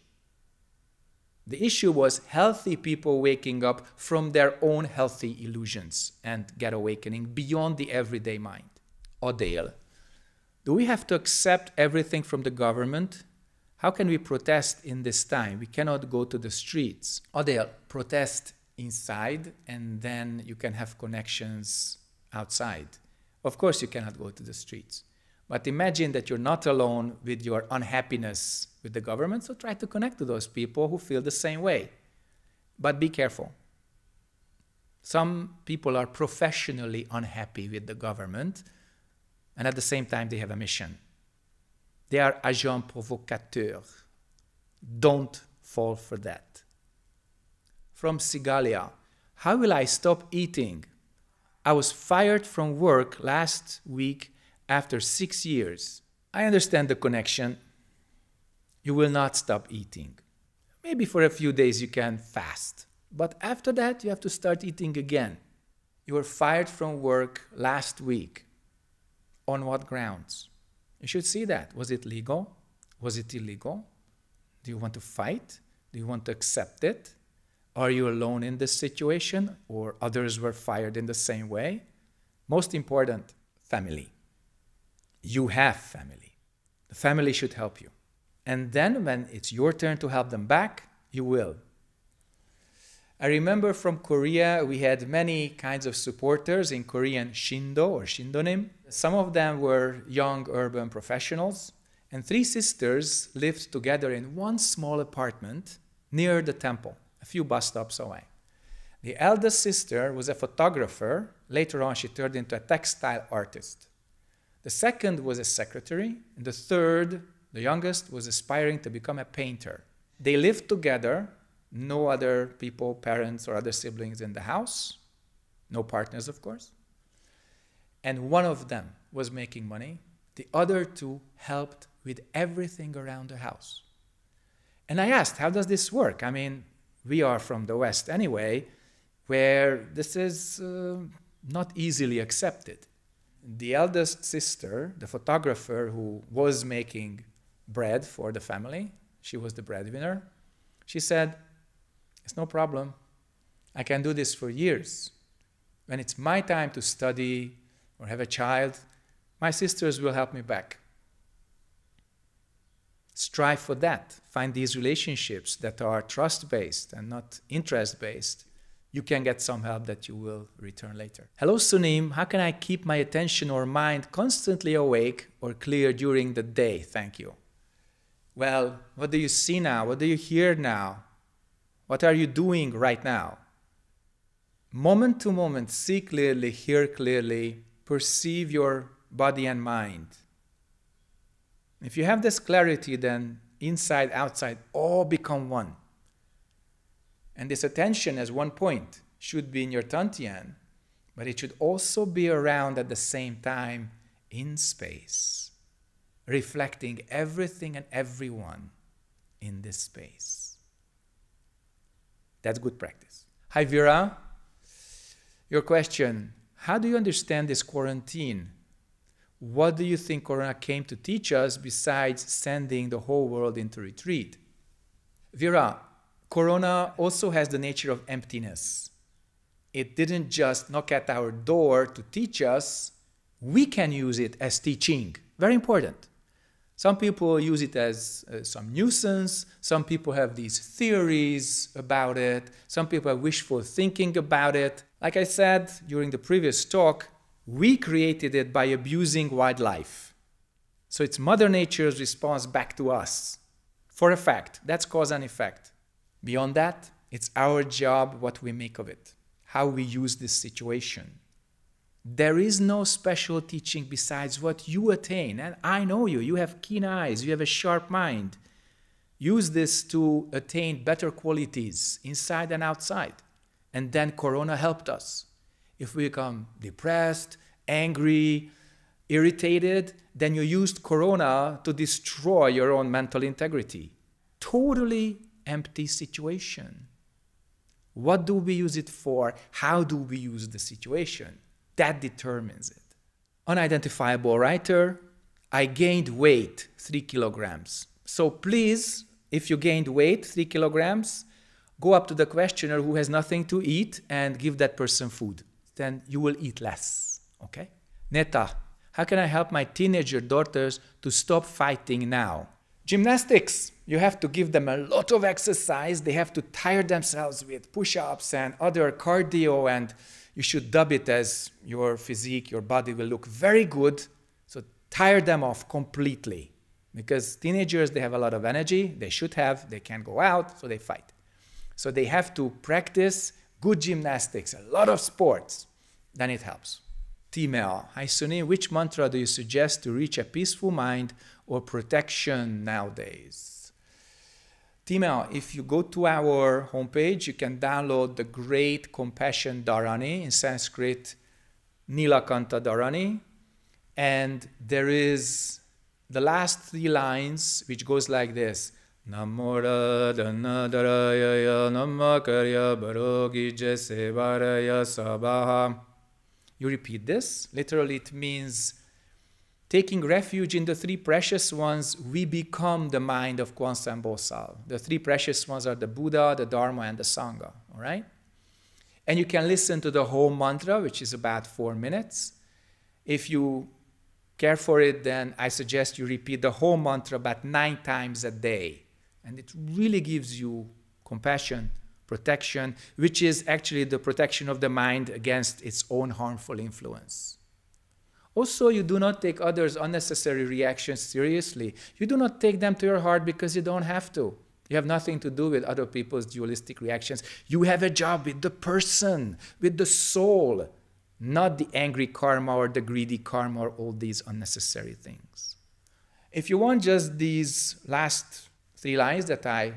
The issue was healthy people waking up from their own healthy illusions and get awakening beyond the everyday mind. Odale, do we have to accept everything from the government? How can we protest in this time? We cannot go to the streets. Oh, Odale, protest inside and then you can have connections outside. Of course, you cannot go to the streets. But imagine that you're not alone with your unhappiness with the government, so try to connect to those people who feel the same way. But be careful. Some people are professionally unhappy with the government, and at the same time, they have a mission. They are agents provocateurs. Don't fall for that. From Sigalia, how will I stop eating? I was fired from work last week after six years. I understand the connection you will not stop eating. Maybe for a few days you can fast, but after that you have to start eating again. You were fired from work last week. On what grounds? You should see that. Was it legal? Was it illegal? Do you want to fight? Do you want to accept it? Are you alone in this situation or others were fired in the same way? Most important, family. You have family. The family should help you. And then when it's your turn to help them back, you will. I remember from Korea, we had many kinds of supporters in Korean Shindo or Shindonim. Some of them were young urban professionals, and three sisters lived together in one small apartment near the temple, a few bus stops away. The eldest sister was a photographer. Later on, she turned into a textile artist. The second was a secretary, and the third the youngest was aspiring to become a painter. They lived together, no other people, parents, or other siblings in the house, no partners, of course. And one of them was making money, the other two helped with everything around the house. And I asked, how does this work? I mean, we are from the West anyway, where this is uh, not easily accepted. The eldest sister, the photographer who was making bread for the family. She was the breadwinner. She said, It's no problem. I can do this for years. When it's my time to study or have a child, my sisters will help me back. Strive for that. Find these relationships that are trust based and not interest based. You can get some help that you will return later. Hello, Sunim. How can I keep my attention or mind constantly awake or clear during the day? Thank you. Well, what do you see now? What do you hear now? What are you doing right now? Moment to moment, see clearly, hear clearly, perceive your body and mind. If you have this clarity, then inside, outside, all become one. And this attention as one point should be in your Tantian, but it should also be around at the same time in space reflecting everything and everyone in this space. That's good practice. Hi, Vera. Your question How do you understand this quarantine? What do you think Corona came to teach us besides sending the whole world into retreat? Vera, Corona also has the nature of emptiness. It didn't just knock at our door to teach us, we can use it as teaching. Very important. Some people use it as uh, some nuisance. Some people have these theories about it. Some people have wishful thinking about it. Like I said during the previous talk, we created it by abusing wildlife. So it's Mother Nature's response back to us. For a fact, that's cause and effect. Beyond that, it's our job what we make of it, how we use this situation. There is no special teaching besides what you attain. And I know you. You have keen eyes, you have a sharp mind. Use this to attain better qualities inside and outside. And then Corona helped us. If we become depressed, angry, irritated, then you used Corona to destroy your own mental integrity. Totally empty situation. What do we use it for? How do we use the situation? That determines it. Unidentifiable writer, I gained weight, three kilograms. So please, if you gained weight, three kilograms, go up to the questioner who has nothing to eat and give that person food. Then you will eat less. Okay? Neta, how can I help my teenager daughters to stop fighting now? Gymnastics. You have to give them a lot of exercise. They have to tire themselves with push ups and other cardio, and you should dub it as your physique, your body will look very good. So tire them off completely. Because teenagers, they have a lot of energy. They should have. They can't go out, so they fight. So they have to practice good gymnastics, a lot of sports. Then it helps. T-mail. Hi Sunim, which mantra do you suggest to reach a peaceful mind or protection nowadays? T-mail, if you go to our homepage, you can download the great compassion Dharani in Sanskrit, Nilakanta Dharani. And there is the last three lines, which goes like this. Namora Danadaraya Namakarya Barogi Jesevaraya Sabaha. You repeat this. Literally, it means taking refuge in the three precious ones, we become the mind of Kwanseum Bosal. The three precious ones are the Buddha, the Dharma, and the Sangha. All right? And you can listen to the whole mantra, which is about four minutes. If you care for it, then I suggest you repeat the whole mantra about nine times a day. And it really gives you compassion, protection, which is actually the protection of the mind against its own harmful influence. Also, you do not take others' unnecessary reactions seriously. You do not take them to your heart because you don't have to. You have nothing to do with other people's dualistic reactions. You have a job with the person, with the soul, not the angry karma or the greedy karma or all these unnecessary things. If you want just these last three lines that I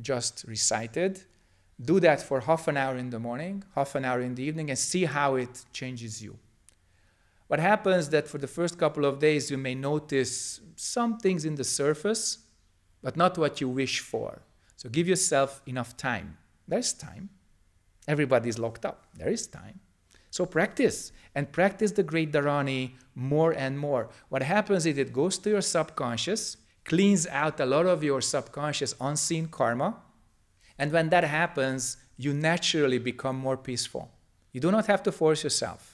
just recited, do that for half an hour in the morning, half an hour in the evening, and see how it changes you. What happens that for the first couple of days you may notice some things in the surface, but not what you wish for. So give yourself enough time. There's time. Everybody is locked up. There is time. So practice and practice the great Dharani more and more. What happens is it goes to your subconscious, cleans out a lot of your subconscious unseen karma, and when that happens, you naturally become more peaceful. You do not have to force yourself.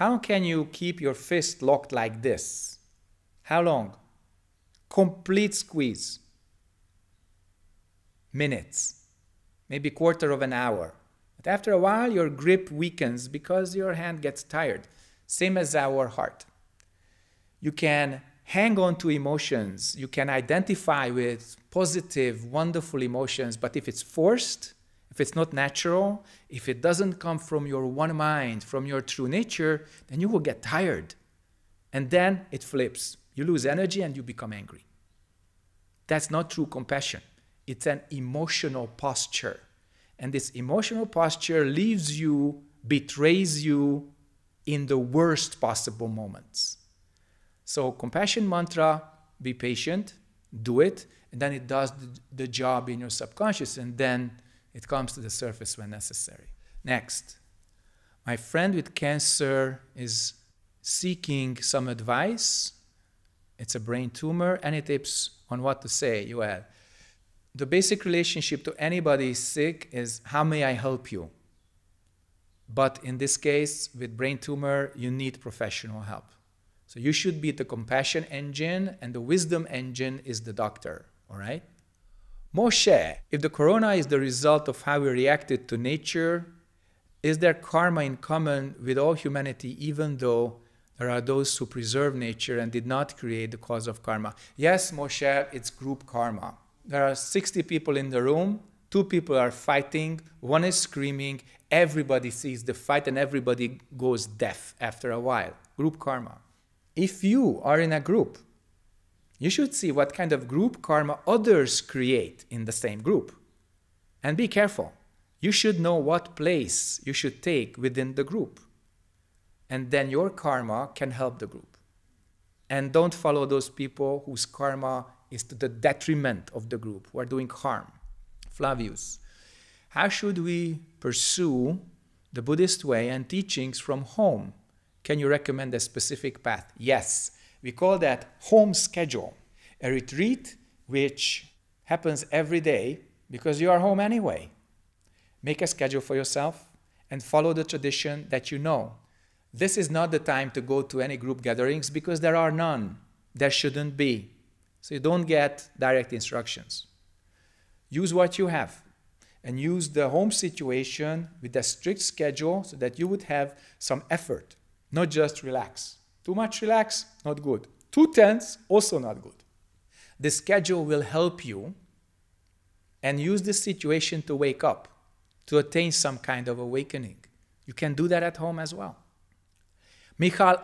How can you keep your fist locked like this? How long? Complete squeeze. Minutes, maybe a quarter of an hour. But after a while, your grip weakens because your hand gets tired. Same as our heart. You can hang on to emotions. You can identify with positive, wonderful emotions, but if it's forced, if it's not natural, if it doesn't come from your one mind, from your true nature, then you will get tired. And then it flips. You lose energy and you become angry. That's not true compassion. It's an emotional posture. And this emotional posture leaves you, betrays you in the worst possible moments. So, compassion mantra be patient, do it, and then it does the, job in your subconscious, and then it comes to the surface when necessary. Next, my friend with cancer is seeking some advice. It's a brain tumor. Any tips on what to say? Well, the basic relationship to anybody sick is how may I help you? But in this case, with brain tumor, you need professional help. So you should be the compassion engine, and the wisdom engine is the doctor, all right? Moshe, if the corona is the result of how we reacted to nature, Is there karma in common with all humanity, even though there are those who preserve nature and did not create the cause of karma? Yes, Moshe, it's group karma. There are 60 people in the room, two people are fighting, one is screaming, everybody sees the fight and everybody goes deaf after a while. Group karma. If you are in a group, you should see what kind of group karma others create in the same group. And be careful. You should know what place you should take within the group. And then your karma can help the group. And don't follow those people whose karma is to the detriment of the group, who are doing harm. Flavius. How should we pursue the Buddhist way and teachings from home? Can you recommend a specific path? Yes. We call that home schedule, a retreat which happens every day because you are home anyway. Make a schedule for yourself and follow the tradition that you know. This is not the time to go to any group gatherings because there are none. There shouldn't be. So you don't get direct instructions. Use what you have and use the home situation with a strict schedule so that you would have some effort, not just relax. Too much relax, not good. Too tense, also not good. The schedule will help you and use this situation to wake up to attain some kind of awakening. You can do that at home as well. Michal,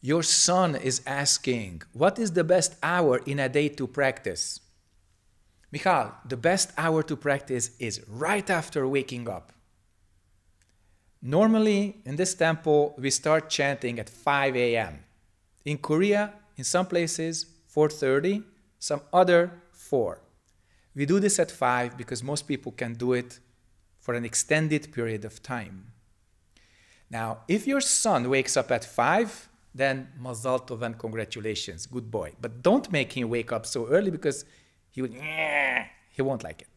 your son is asking, what is the best hour in a day to practice? Michal, the best hour to practice is right after waking up. Normally, in this temple, we start chanting at 5 a.m. In Korea, in some places, 4.30, some other 4. We do this at 5 because most people can do it for an extended period of time. Now, if your son wakes up at 5, then mazal tov and congratulations, good boy. But don't make him wake up so early because he would, he won't like it.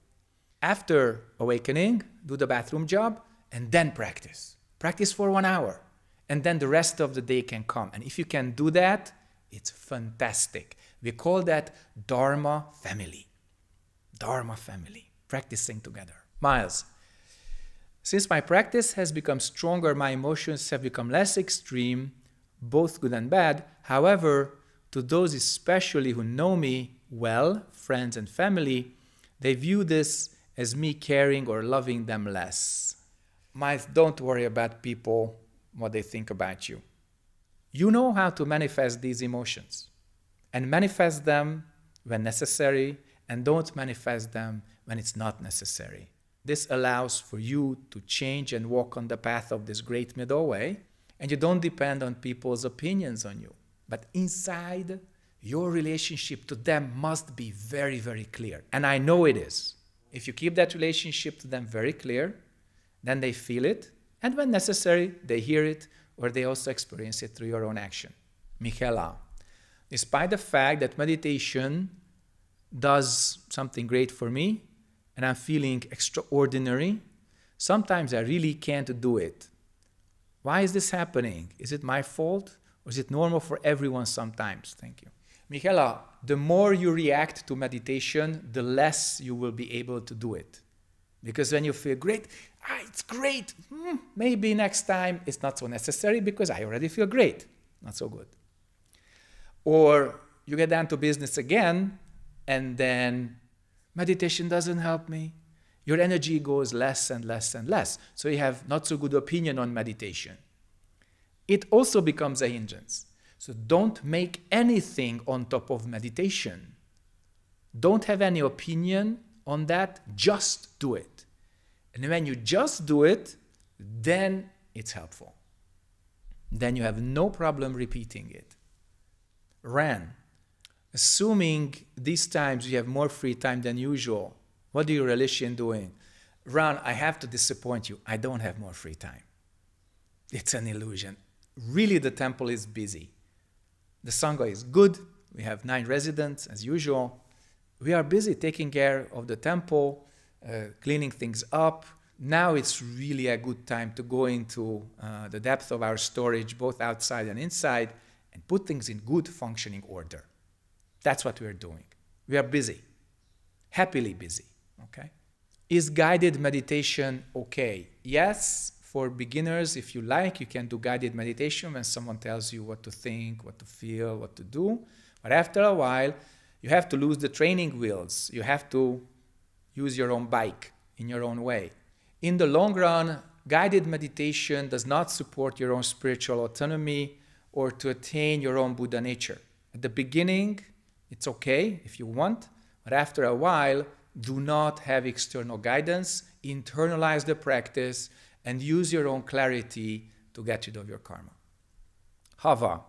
After awakening, do the bathroom job and then practice. Practice for one hour. And then the rest of the day can come. And if you can do that, it's fantastic. We call that Dharma family. Dharma family, practicing together. Miles, since my practice has become stronger, my emotions have become less extreme, both good and bad. However, to those especially who know me well, friends and family, they view this as me caring or loving them less. My, don't worry about people, what they think about you. You know how to manifest these emotions and manifest them when necessary and don't manifest them when it's not necessary. This allows for you to change and walk on the path of this great middle way, and you don't depend on people's opinions on you. But inside, your relationship to them must be very, very clear. And I know it is. If you keep that relationship to them very clear, then they feel it, and when necessary, they hear it or they also experience it through your own action. Michela, despite the fact that meditation does something great for me, and I'm feeling extraordinary, sometimes I really can't do it. Why is this happening? Is it my fault? Or is it normal for everyone sometimes? Thank you. Michela, the more you react to meditation, the less you will be able to do it. Because when you feel great, ah, it's great. Hmm, maybe next time it's not so necessary because I already feel great. Not so good. Or you get down to business again, and then meditation doesn't help me. Your energy goes less and less and less. So you have not so good opinion on meditation. It also becomes a hindrance. So don't make anything on top of meditation. Don't have any opinion on that, just do it. And when you just do it, then it's helpful. Then you have no problem repeating it. Ran assuming these times you have more free time than usual, what do you relish in doing? Ron, I have to disappoint you. I don't have more free time. It's an illusion. Really, the temple is busy. The Sangha is good. We have nine residents as usual. We are busy taking care of the temple, cleaning things up. Now it's really a good time to go into uh, the depth of our storage, both outside and inside, and put things in good functioning order. That's what we're doing. We are busy, happily busy. Okay? Is guided meditation okay? Yes, for beginners, if you like, you can do guided meditation when someone tells you what to think, what to feel, what to do. But after a while, you have to lose the training wheels. You have to use your own bike in your own way. In the long run, guided meditation does not support your own spiritual autonomy or to attain your own Buddha nature. At the beginning, it's okay if you want, but after a while, do not have external guidance, internalize the practice, and use your own clarity to get rid of your karma. Hava.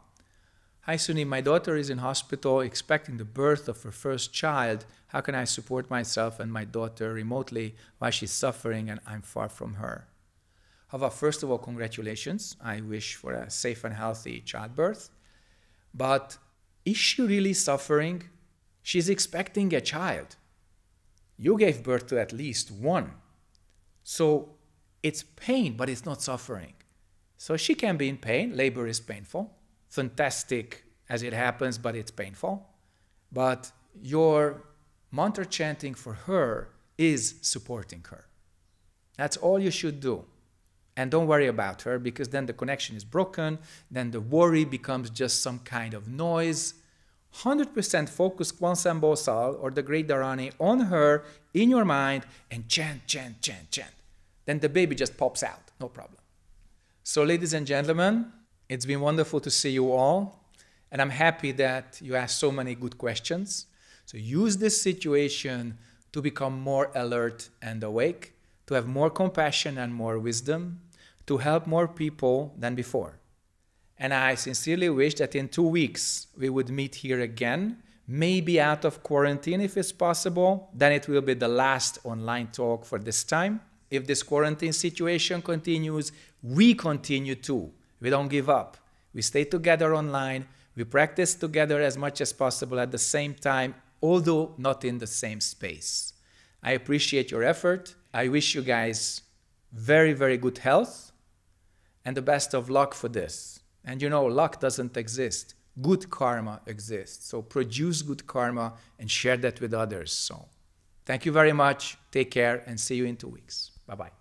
Hi Sunim, my daughter is in hospital expecting the birth of her first child. How can I support myself and my daughter remotely while she's suffering and I'm far from her? Hava, first of all, congratulations. I wish for a safe and healthy childbirth. But is she really suffering? She's expecting a child. You gave birth to at least one. So it's pain, but it's not suffering. So she can be in pain. Labor is painful. Fantastic as it happens, but it's painful. But your mantra chanting for her is supporting her. That's all you should do. And don't worry about her because then the connection is broken, then the worry becomes just some kind of noise. 100% focus Kwanseum Bosal or the Great Dharani on her in your mind and chant, chant, chant, chant. Then the baby just pops out, no problem. So, ladies and gentlemen, it's been wonderful to see you all. And I'm happy that you asked so many good questions. So, use this situation to become more alert and awake, to have more compassion and more wisdom, to help more people than before. And I sincerely wish that in two weeks we would meet here again, maybe out of quarantine if it's possible. Then it will be the last online talk for this time. If this quarantine situation continues, we continue too. We don't give up. We stay together online. We practice together as much as possible at the same time, although not in the same space. I appreciate your effort. I wish you guys very, very good health and the best of luck for this. And you know, luck doesn't exist. Good karma exists. So produce good karma and share that with others. So thank you very much. Take care and see you in two weeks. Bye bye.